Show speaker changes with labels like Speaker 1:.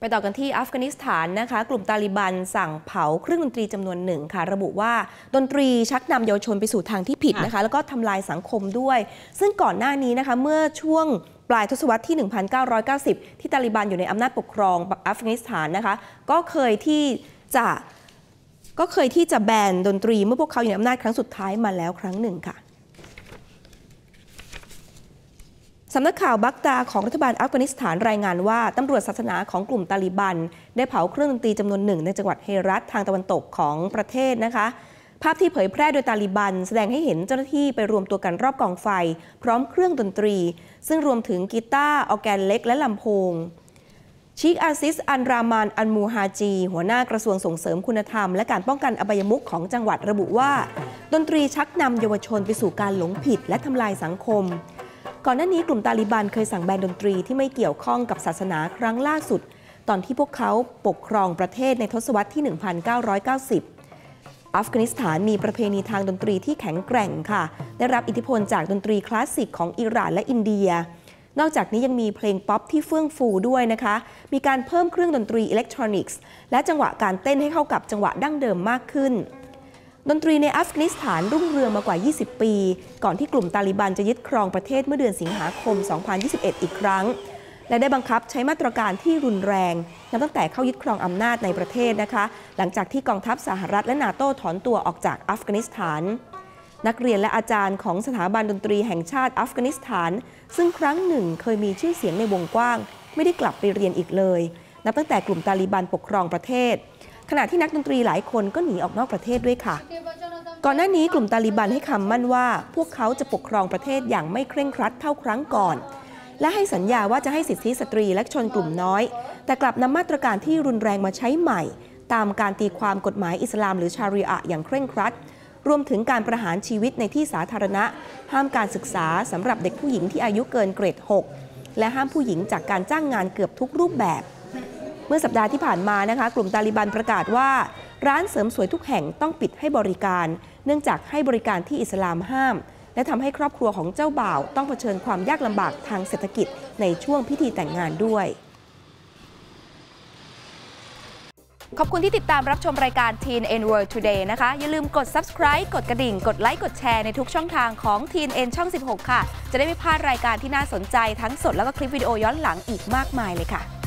Speaker 1: ไปต่อกันที่อัฟกานิสถานนะคะ กลุ่มตาลิบันสั่งเผาเครื่องดนตรีจำนวนหนึ่งค่ะ ระบุว่าดนตรีชักนำเยาวชนไปสู่ทางที่ผิดนะคะ แล้วก็ทำลายสังคมด้วย ซึ่งก่อนหน้านี้นะคะเมื่อช่วงปลายทศวรรษที่ 1990 ที่ตาลิบันอยู่ในอำนาจปกครองอัฟกานิสถานนะคะ ก็เคยที่จะก็เคยที่จะแบนดนตรีเมื่อพวกเขาอยู่ในอำนาจครั้งสุดท้ายมาแล้วครั้งหนึ่งค่ะ สำนักข่าวบักตาของรัฐบาลอัฟกานิสถานรายงานว่าตำรวจศาสนาของกลุ่มตาลิบัน ได้เผาเครื่องดนตรีจำนวนหนึ่งในจังหวัดเฮรัตทางตะวันตกของประเทศนะคะ ภาพที่เผยแพร่โดยตาลิบัน แสดงให้เห็นเจ้าหน้าที่ไปรวมตัวกันรอบกองไฟ พร้อมเครื่องดนตรี ซึ่งรวมถึงกีตาร์ออแกนเล็กและลำโพงชิคอาซิส อันรามาน อันมูฮาจี หัวหน้ากระทรวงส่งเสริมคุณธรรม และการป้องกันอบายมุขของจังหวัดระบุว่า ดนตรีชักนำเยาวชนไปสู่การหลงผิดและทำลายสังคม ก่อนหน้านี้กลุ่มตาลิบันเคยสั่งแบนดนตรีที่ไม่เกี่ยวข้องกับศาสนาครั้งล่าสุด ตอนที่พวกเขาปกครองประเทศในทศวรรษที่ 1990 อัฟกานิสถานมีประเพณีทางดนตรีที่แข็งแกร่งค่ะ ได้รับอิทธิพลจากดนตรีคลาสสิกของอิหร่านและอินเดีย นอกจากนี้ยังมีเพลงป๊อปที่เฟื่องฟูด้วยนะคะ มีการเพิ่มเครื่องดนตรีอิเล็กทรอนิกส์ และจังหวะการเต้นให้เข้ากับจังหวะดั้งเดิมมากขึ้น ดนตรีในอัฟกานิสถานรุ่งเรืองมากว่า 20 ปี ก่อนที่กลุ่มตาลิบันจะยึดครองประเทศเมื่อเดือนสิงหาคม 2021 อีกครั้ง และได้บังคับใช้มาตรการที่รุนแรงนับตั้งแต่เข้ายึดครองอำนาจในประเทศนะคะ หลังจากที่กองทัพสหรัฐและนาโต้ถอนตัวออกจากอัฟกานิสถาน นักเรียนและอาจารย์ของสถาบันดนตรีแห่งชาติอัฟกานิสถาน ซึ่งครั้งหนึ่งเคยมีชื่อเสียงในวงกว้าง ไม่ได้กลับไปเรียนอีกเลย นับตั้งแต่กลุ่มตาลิบันปกครองประเทศ ขณะที่นักดนตรีหลายคนก็หนีออกนอกประเทศด้วยค่ะ ก่อนหน้านี้กลุ่มตาลิบันให้คำมั่นว่า พวกเขาจะปกครองประเทศอย่างไม่เคร่งครัดเท่าครั้งก่อน และให้สัญญาว่าจะให้สิทธิสตรีและชนกลุ่มน้อย แต่กลับนำมาตรการที่รุนแรงมาใช้ใหม่ ตามการตีความกฎหมายอิสลามหรือชาริอะอย่างเคร่งครัด รวมถึงการประหารชีวิตในที่สาธารณะ ห้ามการศึกษาสำหรับเด็กผู้หญิงที่อายุเกินเกรด 6 และห้ามผู้หญิงจากการจ้างงานเกือบทุกรูปแบบ เมื่อสัปดาห์ที่ผ่านมานะคะ กลุ่มตาลิบันประกาศว่า ร้านเสริมสวยทุกแห่งต้องปิดให้บริการ เนื่องจากให้บริการที่อิสลามห้าม และทำให้ครอบครัวของเจ้าบ่าว ต้องเผชิญความยากลำบากทางเศรษฐกิจในช่วงพิธีแต่งงานด้วย ขอบคุณที่ติดตามรับชมรายการ Teen N World Today นะคะ อย่าลืมกด subscribe กดกระดิ่ง กดไลค์ กดแชร์ในทุกช่องทางของ Teen N ช่อง 16 ค่ะ จะได้ไม่พลาดรายการที่น่าสนใจทั้งสดแล้วก็คลิปวิดีโอย้อนหลังอีกมากมายเลยค่ะ